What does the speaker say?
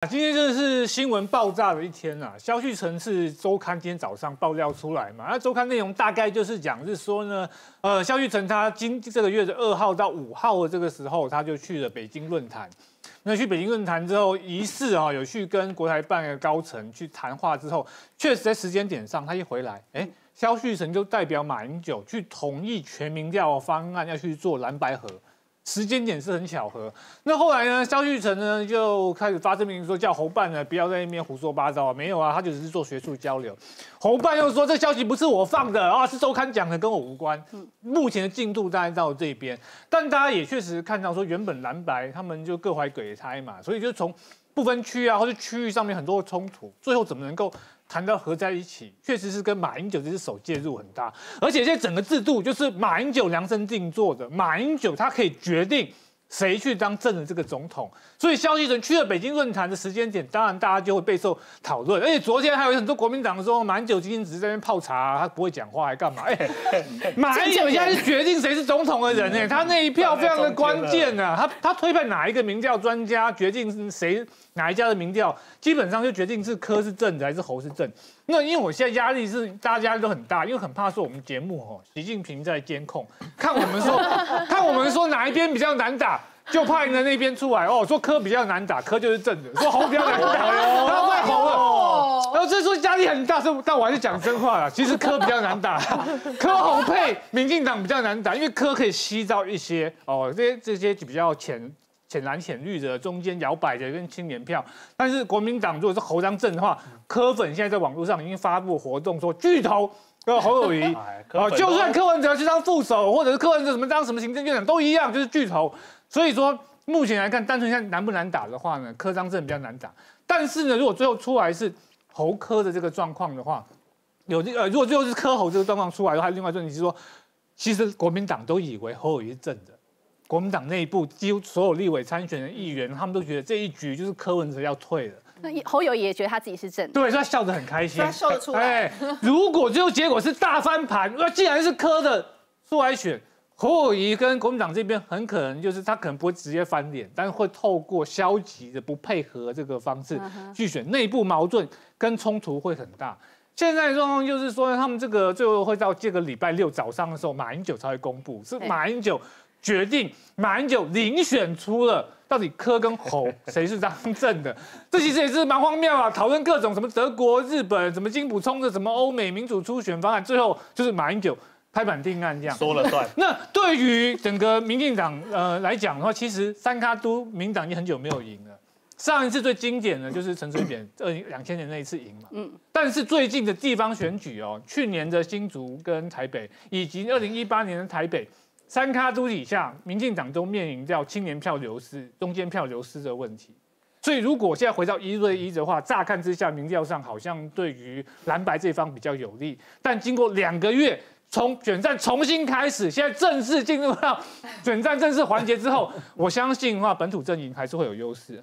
啊今天真的是新闻爆炸的一天啊！肖旭成是周刊今天早上爆料出来嘛？那周刊内容大概就是讲是说呢，呃，肖旭成他今这个月的二号到五号的这个时候，他就去了北京论坛。那去北京论坛之后，疑似啊有去跟国台办的高层去谈话之后，确实在时间点上，他一回来，哎，肖旭成就代表马英九去同意全民调方案，要去做蓝白合。时间点是很巧合，那后来呢？萧旭成呢就开始发声明说，叫侯办呢不要在那边胡说八道啊，没有啊，他就只是做学术交流。侯办又说，这消息不是我放的啊，是周刊讲的，跟我无关。目前的进度大概到这边，但大家也确实看到说，原本蓝白他们就各怀鬼胎嘛，所以就从不分区啊，或者区域上面很多的冲突，最后怎么能够？谈到合在一起，确实是跟马英九这只手介入很大，而且这整个制度就是马英九量身定做的，马英九他可以决定。谁去当正的这个总统？所以消息人去了北京论坛的时间点，当然大家就会备受讨论。而且昨天还有很多国民党说，马英九今天只是在那边泡茶，他不会讲话，还干嘛？哎，马英九现在是决定谁是总统的人 哎，他那一票非常的关键啊，他他推派哪一个民调专家，决定谁哪一家的民调，基本上就决定是柯是正的还是侯是正。那因为我现在压力是大家都很大，因为很怕说我们节目哦，习近平在监控，看我们说 看我们说哪一边比较难打，就派的那边出来哦，说科比较难打，科就是正的；说猴比较难打，然后太猴了。然后这说压力很大，是但我还是讲真话了。其实科比较难打，科红配民进党比较难打，因为科可以吸到一些哦，这些这些比较浅。浅蓝浅绿的中间摇摆的跟青年票，但是国民党如果是侯张正的话，柯粉现在在网络上已经发布活动说巨头呃侯友谊 啊，就算柯文哲去当副手，或者是柯文哲什么当什么行政院长都一样，就是巨头。所以说目前来看，单纯像难不难打的话呢，柯张正比较难打。但是呢，如果最后出来是侯柯的这个状况的话，有这呃，如果最后是柯侯这个状况出来的话，另外一个问题是说，其实国民党都以为侯友谊是正的。国民党内部几乎所有立委参选的议员，他们都觉得这一局就是柯文哲要退了。那侯友也觉得他自己是正，对，所以他笑得很开心，他笑得出来。如果最后结果是大翻盘，那既然是柯的出来选，侯友谊跟国民党这边很可能就是他可能不会直接翻脸，但是会透过消极的不配合这个方式去选，内部矛盾跟冲突会很大。现在状况就是说，他们这个最后会到这个礼拜六早上的时候，马英九才会公布，是马英九。决定马英九遴选出了到底柯跟侯谁是当政的，这其实也是蛮荒谬啊！讨论各种什么德国、日本什么金补充的什么欧美民主初选方案，最后就是马英九拍板定案这样说了算。那对于整个民进党呃来讲的话，其实三卡都民党已经很久没有赢了。上一次最经典的就是陈水扁 二两千年那一次赢嘛。嗯。但是最近的地方选举哦，去年的新竹跟台北，以及二零一八年的台北。三咖都底下，民进党都面临叫青年票流失、中间票流失的问题。所以，如果现在回到一对一的话，乍看之下，民调上好像对于蓝白这方比较有利。但经过两个月，从选战重新开始，现在正式进入到 选战正式环节之后，我相信的话，本土阵营还是会有优势。